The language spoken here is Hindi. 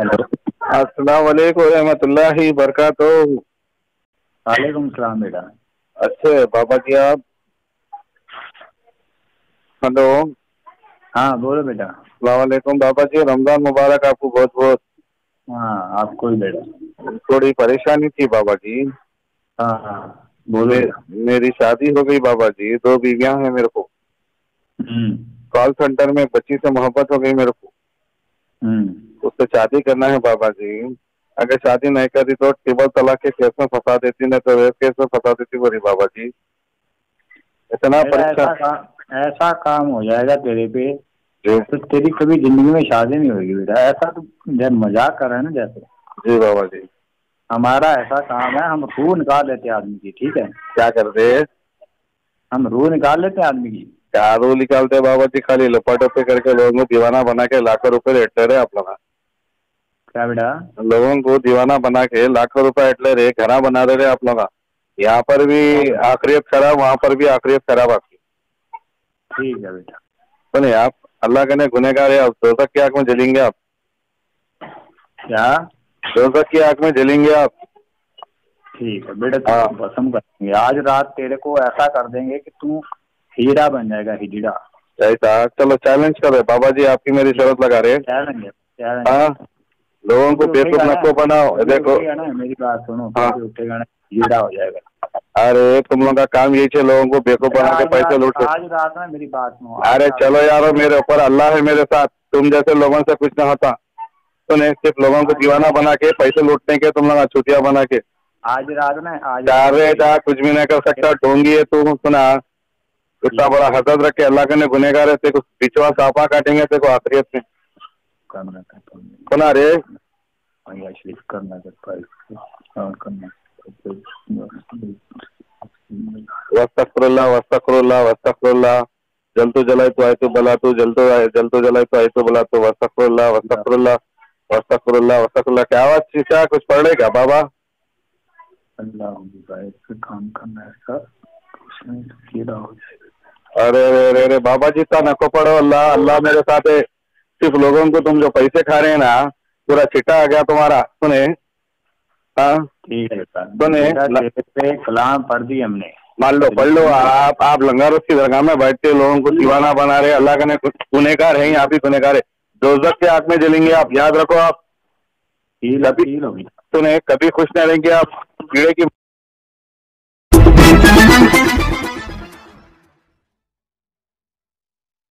हेलो अस्सलाम वालेकुम सलाम बेटा अच्छे बाबा जी आप हेलो हाँ बोलो बेटा वालेकुम बाबा जी रमज़ान मुबारक आपको बहुत बहुत हाँ आपको ही बेटा थोड़ी परेशानी थी बाबा जी हाँ हाँ बोलो मे, मेरी शादी हो गई बाबा जी दो बीवियाँ हैं मेरे को हम्म कॉल सेंटर में बच्ची से मोहब्बत हो गई मेरे को हम्म उससे शादी करना है बाबा जी। अगर शादी नहीं करी तो टेबल तलाक के केस में फंसा देती नहीं तो रेप केस में फंसा देती बोली बाबा जी। इतना बेटा, ऐसा काम ऐसा काम हो जाएगा तेरे पे तो तेरी कभी ज़िंदगी में शादी नहीं होगी बेटा। ऐसा तो जब मज़ाक कर रहे हैं ना जैसे। जी बाबा जी। हमारा ऐसा काम है हम रूह निकाल लेते हैं आदमी की ठीक है? क्या करते हम रूह निकाल लेते हैं आदमी की। क्या रो निकालते बाबा जी? खाली लपाटोपे करके लोगों को दीवाना बना के लाखों रुपए लेते रहे आप लोग क्या बेटा? लोगों को दीवाना बना के लाखों रुपए एटले रहे घरा बना दे रहे आप लोग। यहाँ पर भी आखिरियत खराब वहाँ पर भी आखिरियत खराब आपकी ठीक है बेटा। सुनिए आप अल्लाह के ने गुनेगार है आप दोजक की आग में जलेंगे आप? क्या? दोजक की आग में जलेंगे आप? ठीक है बेटा हाँ। तू करेंगे आज रात तेरे को ऐसा कर देंगे कि तू हीरा बन जाएगा ऐसा चलो चैलेंज करो बाबा जी आपकी मेरी शरत लगा रहे क्या लेंगे क्या लेंगे हाँ। लोगों को बेवकूफ़ नको बनाओ देखो। मेरी बात सुनो हाँ। उठेगा ना हो जाएगा। अरे तुम लोग का काम यही है लोगों को बेवकूफ़ बना के पैसे लूट। आज रात में मेरी बात सुनो अरे चलो यारो मेरे ऊपर अल्लाह है मेरे साथ। तुम जैसे लोगों से कुछ ना होता। सुने सिर्फ़ लोगों को दीवाना बना के पैसे लूटने के तुम लोग छुट्टियाँ बना के। आज रात में आज जा कुछ भी नहीं कर सकता ढोंगी है तू सुना। इतना बड़ा हसद रख के अल्लाह के गुनेगार है तेरे को बिचवा सापा काटेंगे तेरे को आखिरियत में। करना था तो नहीं। सुना रे हाँ, या शरीफ करना था पर हाँ, करना वस्तफरुल्ला वस्तफरुल्ला वस्तफरुल्ला जल तो जलाए तो आए तो बला तो जल तो आए जल तो जलाए तो आए तो बला तो वस्तफरुल्ला वस्तफरुल्ला वस्तफरुल्ला वस्तफरुल्ला क्या आवाज़ चीचा कुछ पढ़ रहे क्या बाबा? अल्लाह काम करना है सर उसमें हीरा हो जाएगा। अरे अरे अरे बाबा जी का नको पढ़ो अल्लाह अल्लाह मेरे साथ है। सिर्फ़ लोगों को तुम जो पैसे खा रहे हैं ना पूरा छिटा आ गया तुम्हारा। सुने? हाँ? ठीक है सुने, कलाम पढ़ दी हमने। मान लो पढ़ लो आप आप लंगर की दरगाह में बैठते लोगों को दीवाना बना रहे अल्लाह का ने गुनेगार है आप ही गुनेगार है। दोजक के आग में जलेंगे आप याद रखो आप। कभी- सुने कभी खुश नहीं रहेंगे आप कीड़े की